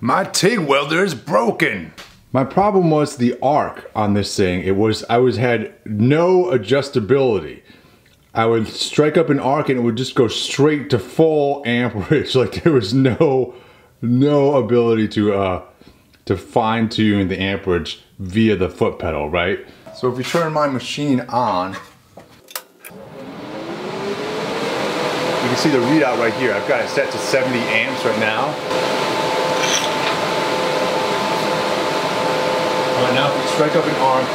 My TIG welder is broken. My problem was the arc on this thing. It was, I was had no adjustability. I would strike up an arc and it would just go straight to full amperage. Like there was no, no ability to, uh, to fine tune the amperage via the foot pedal, right? So if you turn my machine on, you can see the readout right here. I've got it set to 70 amps right now. Right, now strike up an arc.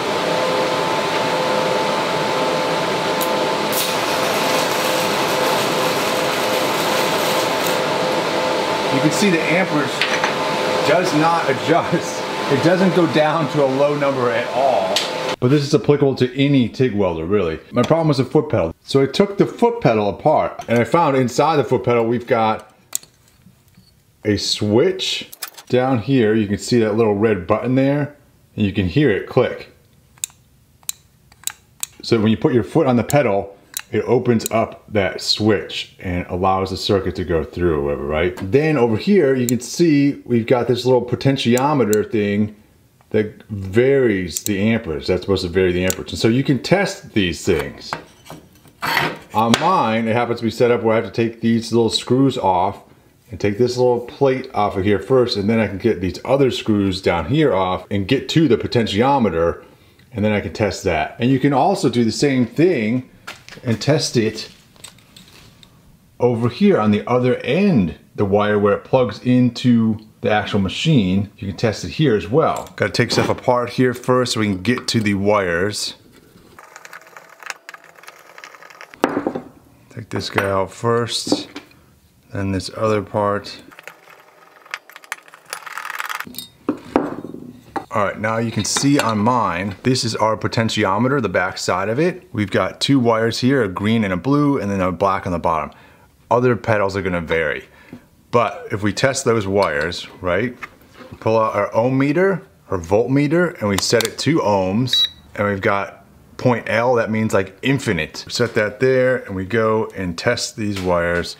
you can see the amperage does not adjust. It doesn't go down to a low number at all. But this is applicable to any TIG welder, really. My problem was the foot pedal. So I took the foot pedal apart and I found inside the foot pedal we've got a switch down here. You can see that little red button there and you can hear it click. So when you put your foot on the pedal, it opens up that switch and allows the circuit to go through or whatever, right? Then over here, you can see we've got this little potentiometer thing that varies the amperage. That's supposed to vary the amperage. And so you can test these things. On mine, it happens to be set up where I have to take these little screws off and take this little plate off of here first and then I can get these other screws down here off and get to the potentiometer and then I can test that. And you can also do the same thing and test it over here on the other end, the wire where it plugs into the actual machine. You can test it here as well. Got to take stuff apart here first so we can get to the wires. Take this guy out first, then this other part. All right, now you can see on mine, this is our potentiometer, the back side of it. We've got two wires here, a green and a blue, and then a black on the bottom. Other pedals are gonna vary. But if we test those wires, right, pull out our ohm meter, our voltmeter, and we set it to ohms, and we've got point L, that means like infinite. Set that there, and we go and test these wires.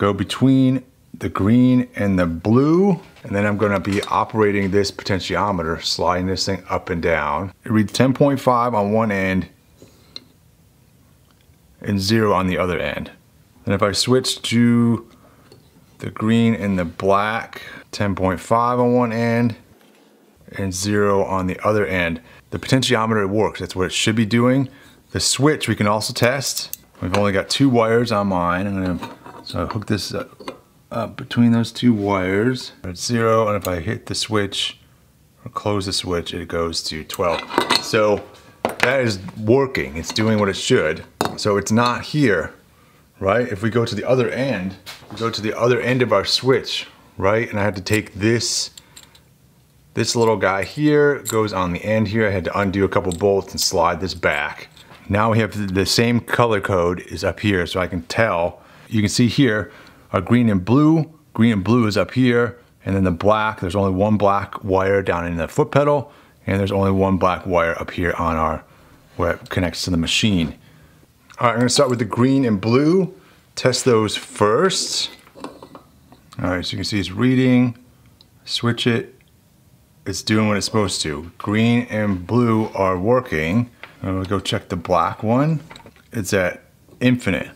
Go between the green and the blue, and then I'm gonna be operating this potentiometer, sliding this thing up and down. It reads 10.5 on one end and zero on the other end. And if I switch to the green and the black, 10.5 on one end and zero on the other end, the potentiometer works. That's what it should be doing. The switch we can also test. We've only got two wires on mine. I'm gonna so I hook this up up between those two wires. At zero and if I hit the switch or close the switch it goes to 12 so that is working. It's doing what it should. So it's not here right? If we go to the other end we go to the other end of our switch right? And I had to take this this little guy here goes on the end here. I had to undo a couple bolts and slide this back. Now we have the same color code is up here so I can tell you can see here our green and blue. Green and blue is up here, and then the black, there's only one black wire down in the foot pedal, and there's only one black wire up here on our, where it connects to the machine. All right, I'm gonna start with the green and blue. Test those first. All right, so you can see it's reading, switch it, it's doing what it's supposed to. Green and blue are working. I'm gonna go check the black one. It's at infinite.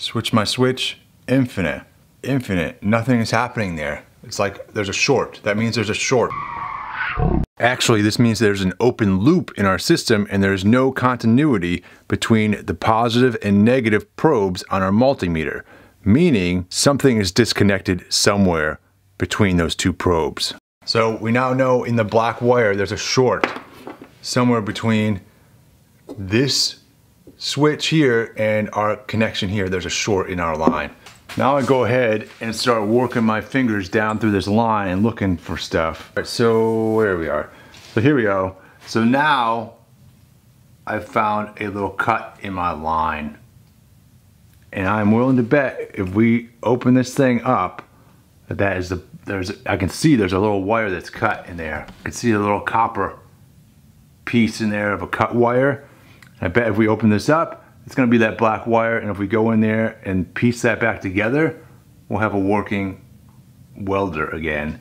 Switch my switch, infinite, infinite. Nothing is happening there. It's like there's a short. That means there's a short. Actually, this means there's an open loop in our system and there's no continuity between the positive and negative probes on our multimeter, meaning something is disconnected somewhere between those two probes. So we now know in the black wire there's a short somewhere between this switch here and our connection here. There's a short in our line. Now I go ahead and start working my fingers down through this line and looking for stuff. All right, so where we are. So here we go. So now I've found a little cut in my line. And I'm willing to bet if we open this thing up, that that is the, there's, I can see there's a little wire that's cut in there. I can see a little copper piece in there of a cut wire. I bet if we open this up, it's gonna be that black wire and if we go in there and piece that back together, we'll have a working welder again.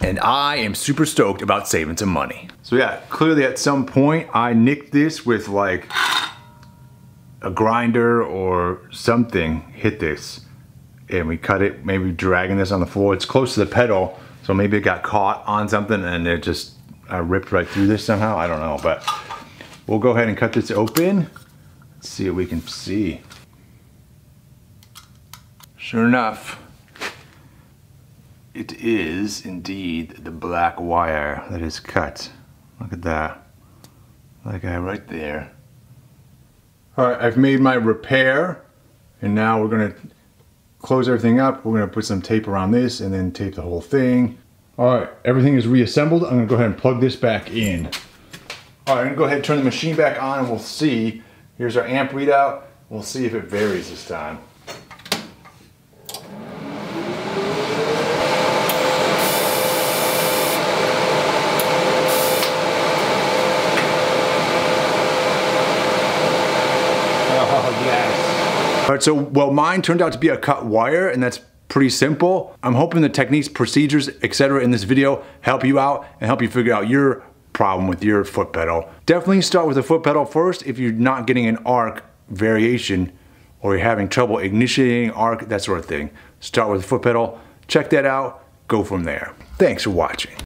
And I am super stoked about saving some money. So yeah, clearly at some point I nicked this with like a grinder or something hit this and we cut it, maybe dragging this on the floor. It's close to the pedal, so maybe it got caught on something and it just uh, ripped right through this somehow. I don't know, but we'll go ahead and cut this open. Let's see what we can see. Sure enough, it is indeed the black wire that is cut. Look at that. That guy right there. All right, I've made my repair and now we're gonna close everything up. We're gonna put some tape around this and then tape the whole thing. All right, everything is reassembled. I'm gonna go ahead and plug this back in. All right, I'm gonna go ahead and turn the machine back on and we'll see. Here's our amp readout. We'll see if it varies this time. Oh, yes. All right, so well, mine turned out to be a cut wire, and that's pretty simple. I'm hoping the techniques, procedures, etc. in this video help you out and help you figure out your problem with your foot pedal. Definitely start with the foot pedal first if you're not getting an arc variation or you're having trouble initiating arc, that sort of thing. Start with the foot pedal, check that out, go from there. Thanks for watching.